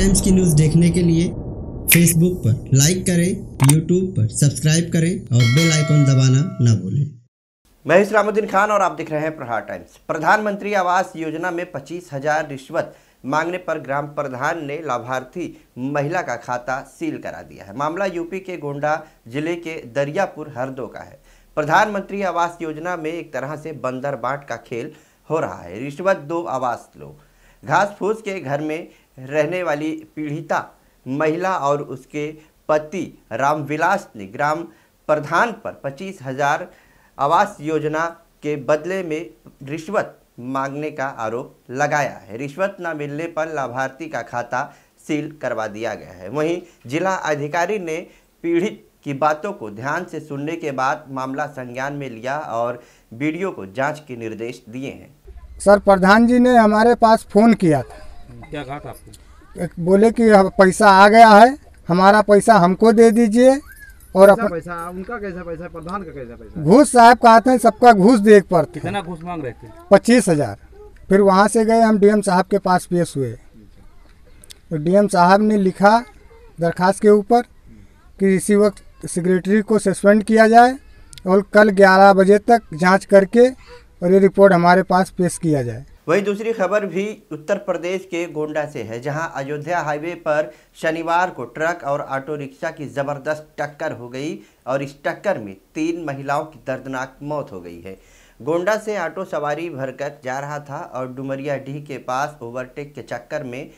Times की news देखने के लिए फेसबुक पर लाइक करें यूट्यूब पर सब्सक्राइब करें और बेल आइकॉन दबाना ना भूलें। मैं इस्लामुद्दीन खान और आप देख रहे हैं प्रहार टाइम्स। प्रधानमंत्री आवास योजना में पच्चीस हज़ार रिश्वत मांगने पर ग्राम प्रधान ने लाभार्थी महिला का खाता सील करा दिया है। मामला यूपी के गोंडा ज़िले के दरियापुर हरदो का है। प्रधानमंत्री आवास योजना में एक तरह से बंदर बाट का खेल हो रहा है। रिश्वत दो आवास लो घास फूस के घर में रहने वाली पीड़िता, महिला और उसके पति रामविलास ने ग्राम प्रधान पर पच्चीस हज़ार आवास योजना के बदले में रिश्वत मांगने का आरोप लगाया है। रिश्वत न मिलने पर लाभार्थी का खाता सील करवा दिया गया है। वहीं जिला अधिकारी ने पीड़ित की बातों को ध्यान से सुनने के बाद मामला संज्ञान में लिया और वीडियो को जाँच के निर्देश दिए हैं। सर, प्रधान जी ने हमारे पास फ़ोन किया था। क्या कहा था आपको? बोले कि पैसा आ गया है हमारा पैसा हमको दे दीजिए और अपन पैसा? उनका कैसा पैसा? प्रधान का कैसा पैसा? घूस साहब कहते हैं सबका घूस देख पड़ते हैं। कितना घूस मांग रहे थे? पच्चीस हज़ार। फिर वहाँ से गए हम डीएम साहब के पास पेश हुए। तो डीएम साहब ने लिखा दरखास्त के ऊपर कि इसी वक्त सेक्रेटरी को सस्पेंड किया जाए और कल 11 बजे तक जाँच करके और ये रिपोर्ट हमारे पास पेश किया जाए। वहीं दूसरी खबर भी उत्तर प्रदेश के गोंडा से है, जहाँ अयोध्या हाईवे पर शनिवार को ट्रक और ऑटो रिक्शा की ज़बरदस्त टक्कर हो गई और इस टक्कर में तीन महिलाओं की दर्दनाक मौत हो गई है। गोंडा से ऑटो सवारी भरकर जा रहा था और डुमरिया डीह के पास ओवरटेक के चक्कर में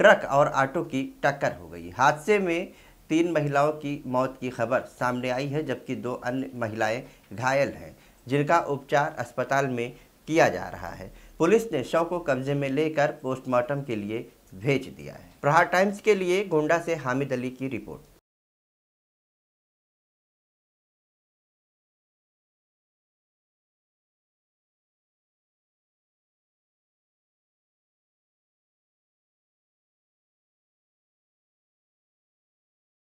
ट्रक और ऑटो की टक्कर हो गई। हादसे में तीन महिलाओं की मौत की खबर सामने आई है, जबकि दो अन्य महिलाएँ घायल हैं, जिनका उपचार अस्पताल में किया जा रहा है। पुलिस ने शव को कब्जे में लेकर पोस्टमार्टम के लिए भेज दिया है। प्रहार टाइम्स के लिए गोंडा से हामिद अली की रिपोर्ट।